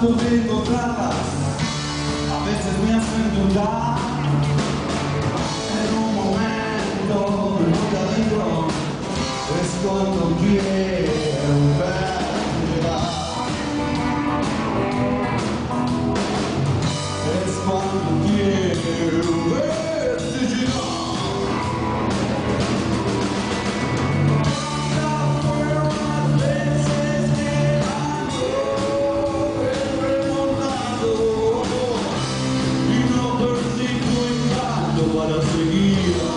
zato vedno prava, a veces mi hacen dudar. En un momento me voy adentro, es cuando quiero ver llegar. Es è un ver Yeah.